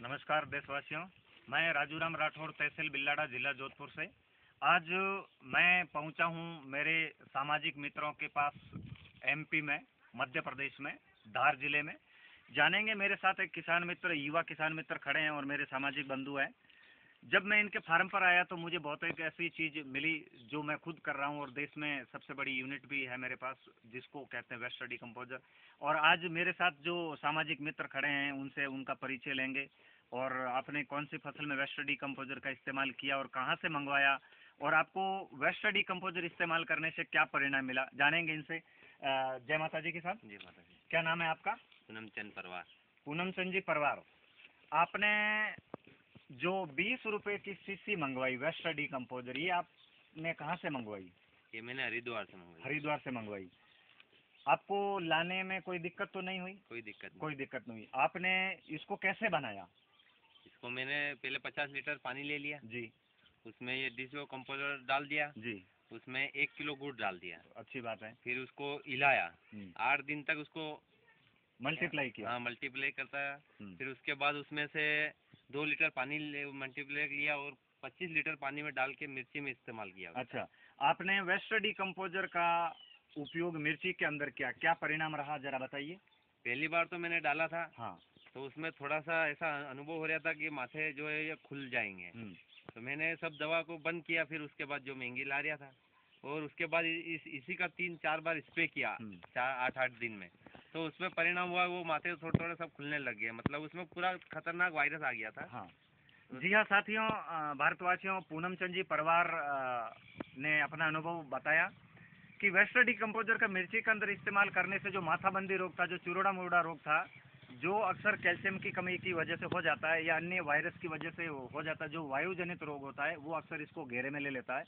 नमस्कार देशवासियों, मैं राजूराम राठौड़ तहसील बिल्लाड़ा, जिला जोधपुर से। आज मैं पहुँचा हूँ मेरे सामाजिक मित्रों के पास एमपी में, मध्य प्रदेश में, धार ज़िले में। जानेंगे मेरे साथ एक किसान मित्र, युवा किसान मित्र खड़े हैं और मेरे सामाजिक बंधु हैं। जब मैं इनके फार्म पर आया तो मुझे बहुत एक ऐसी चीज़ मिली जो मैं खुद कर रहा हूँ और देश में सबसे बड़ी यूनिट भी है मेरे पास जिसको कहते हैं वेस्ट स्टडी कंपोजर और आज मेरे साथ जो सामाजिक मित्र खड़े हैं उनसे उनका परिचय लेंगे। और आपने कौन सी फ़सल में वेस्ट स्टडी कंपोजर का इस्तेमाल किया और कहाँ से मंगवाया? और आपको वेस्ट स्टडी कंपोजर इस्तेमाल करने से क्या परिणाम मिला? जानेंगे इनसे। जय माता जी के साथ। जी माता जी क्या नाम है आपका? पूनम चंद परवार। पूनम चंद जी परवार। आपने जो बीस रुपए की सीसी मंगवाई वेस्ट स्टडी कंपोजर ये आपने कहाँ से मंगवाई? ये मैंने हरिद्वार से मंगवाई। हरिद्वार से मंगवाई। आपको लाने में कोई दिक्कत तो नहीं हुई? कोई दिक्कत नहीं। कोई दिक्कत नहीं हुई। आपने इसको कैसे बनाया? इसको मैंने पहले पचास लीटर पानी ले लिया। जी। उसमें ये डिसो कंपोजर डाल दिया। जी। उसमें एक किलो गुड़ डाल दिया। अच्छी बात है। फिर उसको हिलाया। हम्म, आठ दिन तक उसको मल्टीप्लाई किया। हाँ मल्टीप्लाई करता है हम्म, फिर उसके बाद उसमें से दो लीटर पानी मल्टीप्लाई किया और पच्चीस लीटर पानी में डाल के मिर्ची में इस्तेमाल किया। अच्छा आपने वेस्ट स्टडी कंपोजर का उपयोग मिर्ची के अंदर किया क्या परिणाम रहा जरा बताइए। पहली बार तो मैंने डाला था। हाँ। तो उसमें थोड़ा सा ऐसा अनुभव हो रहा था कि माथे जो है ये खुल जाएँगे। हम्म, तो मैंने सब दवा को बंद किया फिर उसके बाद जो महँगी ला रहा था। और उसके बाद इस इसी का तीन चार बार स्प्रे किया हम्म, चार आठ आठ दिन में। तो उसमें परिणाम हुआ, वो माथे थोड़े थोड़े सब खुलने लग गए। मतलब उसमें पूरा खतरनाक वायरस आ गया था। हाँ। जी हाँ साथियों भारतवासियों, पूनम चंद जी परिवार ने अपना अनुभव बताया कि वेस्ट डिकम्पोजर का मिर्ची के अंदर इस्तेमाल करने से जो माथाबंदी रोग था, जो चुरोड़ा मुरोड़ा रोग था, जो अक्सर कैल्शियम की कमी की वजह से हो जाता है या अन्य वायरस की वजह से हो जाता है, जो वायुजनित रोग होता है, वो अक्सर इसको घेरे में ले लेता है।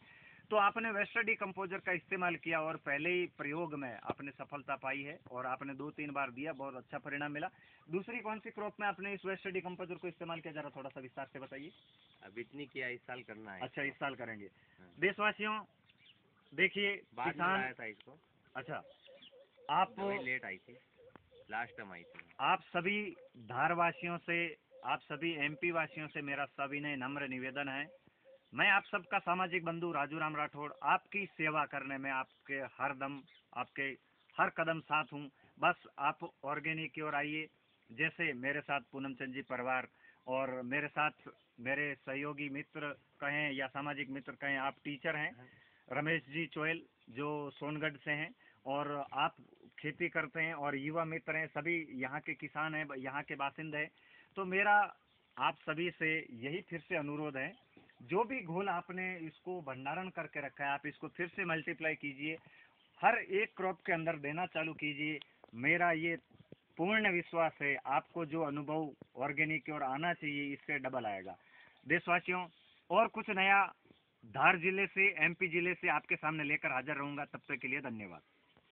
तो आपने वेस्ट डिकम्पोजर का इस्तेमाल किया और पहले ही प्रयोग में आपने सफलता पाई है और आपने दो तीन बार दिया बहुत अच्छा परिणाम मिला। दूसरी कौन सी क्रॉप में आपने इस वेस्ट डिकम्पोजर को इस्तेमाल किया? जरा थोड़ा सा विस्तार से बताइए। अब इतनी किया इस साल करना है? अच्छा इस साल करेंगे। हाँ। देशवासियों देखिए किसान था इसको। अच्छा आप लेट आई थी। लास्ट टाइम आई थी। आप सभी धारवासियों से आप सभी एमपी वासियों से मेरा सविनय नम्र निवेदन है मैं आप सबका सामाजिक बंधु राजू राम राठौड़, आपकी सेवा करने में आपके हर दम, आपके हर कदम साथ हूँ। बस आप ऑर्गेनिक की ओर आइए। जैसे मेरे साथ पूनम चंद जी परिवार और मेरे साथ मेरे सहयोगी मित्र कहें या सामाजिक मित्र कहें, आप टीचर हैं। रमेश जी चोयल, जो सोनगढ़ से हैं और आप खेती करते हैं और युवा मित्र हैं, सभी यहाँ के किसान हैं, यहाँ के बासिंदे हैं। तो मेरा आप सभी से यही फिर से अनुरोध है जो भी घोल आपने इसको भंडारण करके रखा है, आप इसको फिर से मल्टीप्लाई कीजिए। हर एक क्रॉप के अंदर देना चालू कीजिए। मेरा ये पूर्ण विश्वास है, आपको जो अनुभव ऑर्गेनिक और आना चाहिए, इससे डबल आएगा। देशवासियों, और कुछ नया धार ज़िले से एमपी ज़िले से आपके सामने लेकर हाजिर रहूँगा। तब तक के लिए धन्यवाद।